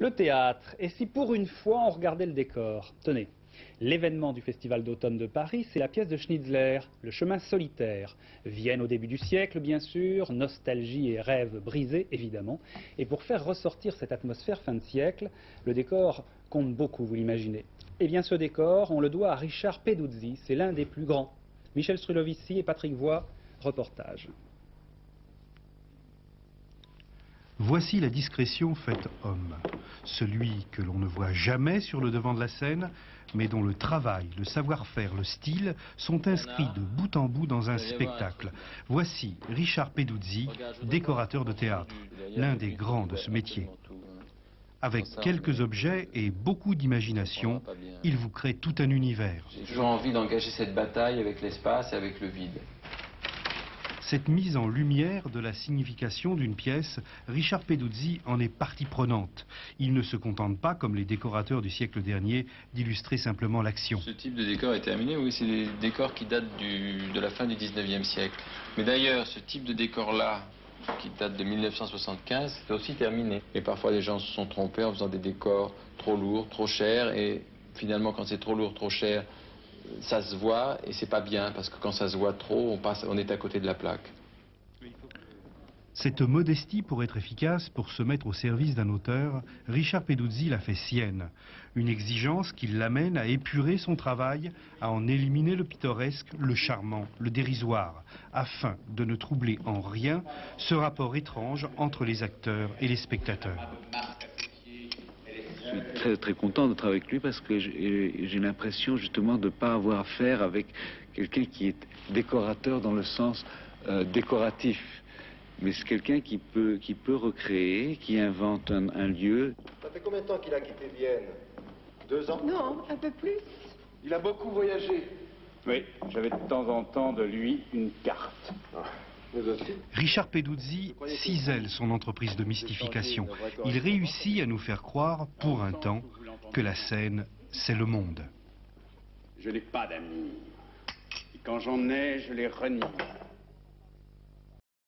Le théâtre, et si pour une fois on regardait le décor? Tenez, l'événement du Festival d'automne de Paris, c'est la pièce de Schnitzler, Le chemin solitaire. Vienne au début du siècle, bien sûr, nostalgie et rêve brisés, évidemment. Et pour faire ressortir cette atmosphère fin de siècle, le décor compte beaucoup, vous l'imaginez. Eh bien, ce décor, on le doit à Richard Peduzzi, c'est l'un des plus grands. Michel Strulovici et Patrick Voix, reportage. Voici la discrétion faite homme, celui que l'on ne voit jamais sur le devant de la scène, mais dont le travail, le savoir-faire, le style sont inscrits de bout en bout dans un spectacle. Voici Richard Peduzzi, décorateur de théâtre, l'un des grands de ce métier. Avec quelques objets et beaucoup d'imagination, il vous crée tout un univers. J'ai toujours envie d'engager cette bataille avec l'espace et avec le vide. Cette mise en lumière de la signification d'une pièce, Richard Peduzzi en est partie prenante. Il ne se contente pas, comme les décorateurs du siècle dernier, d'illustrer simplement l'action. Ce type de décor est terminé, oui, c'est des décors qui datent de la fin du 19e siècle. Mais d'ailleurs, ce type de décor-là, qui date de 1975, c'est aussi terminé. Et parfois, les gens se sont trompés en faisant des décors trop lourds, trop chers, et finalement, quand c'est trop lourd, trop cher, ça se voit et c'est pas bien parce que quand ça se voit trop, on, passe, on est à côté de la plaque. Cette modestie pour être efficace, pour se mettre au service d'un auteur, Richard Peduzzi l'a fait sienne. Une exigence qui l'amène à épurer son travail, à en éliminer le pittoresque, le charmant, le dérisoire, afin de ne troubler en rien ce rapport étrange entre les acteurs et les spectateurs. Je suis très, très content de travailler avec lui parce que j'ai l'impression justement de ne pas avoir affaire avec quelqu'un qui est décorateur dans le sens euh, décoratif. Mais c'est quelqu'un qui peut, qui peut recréer, qui invente un, un lieu. Ça fait combien de temps qu'il a quitté Vienne? Deux ans? Non, un peu plus. Il a beaucoup voyagé. Oui, j'avais de temps en temps de lui une carte. Ah. Richard Peduzzi cisèle son entreprise de mystification. Il réussit à nous faire croire, pour un temps, que la scène, c'est le monde. Je n'ai pas d'amis. Et quand j'en ai, je les renie.